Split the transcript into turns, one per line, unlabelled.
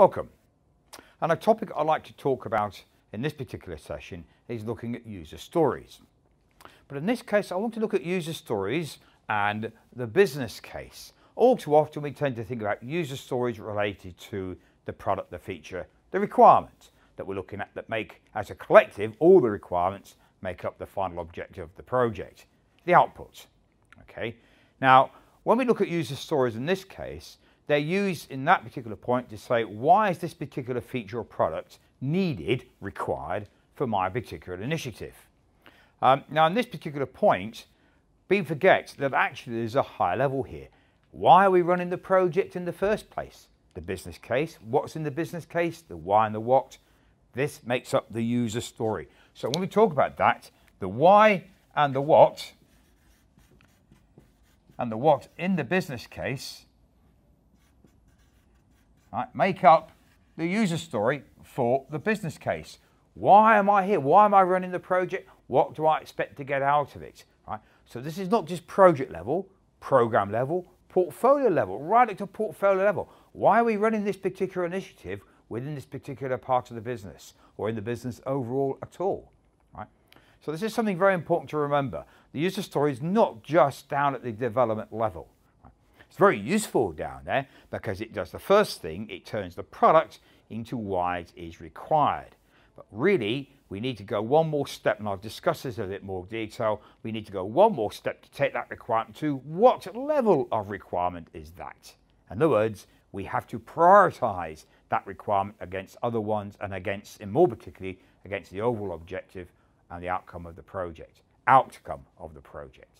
Welcome. And a topic I'd like to talk about in this particular session is looking at user stories. But in this case, I want to look at user stories and the business case. All too often we tend to think about user stories related to the product, the feature, the requirements that we're looking at that make, as a collective, all the requirements make up the final objective of the project, the output. Okay. Now, when we look at user stories in this case, they're used in that particular point to say, why is this particular feature or product needed, required for my particular initiative? Um, now, in this particular point, Beam forgets that actually there's a high level here. Why are we running the project in the first place? The business case, what's in the business case, the why and the what. This makes up the user story. So when we talk about that, the why and the what, and the what in the business case, right, make up the user story for the business case. Why am I here? Why am I running the project? What do I expect to get out of it? Right? So this is not just project level, program level, portfolio level, right up to portfolio level. Why are we running this particular initiative within this particular part of the business or in the business overall at all? Right? So this is something very important to remember. The user story is not just down at the development level. It's very useful down there because it does the first thing, it turns the product into why it is required. But really, we need to go one more step, and I'll discuss this in a bit more detail. We need to go one more step to take that requirement to what level of requirement is that? In other words, we have to prioritize that requirement against other ones and against, and more particularly, against the overall objective and the outcome of the project. Outcome of the project.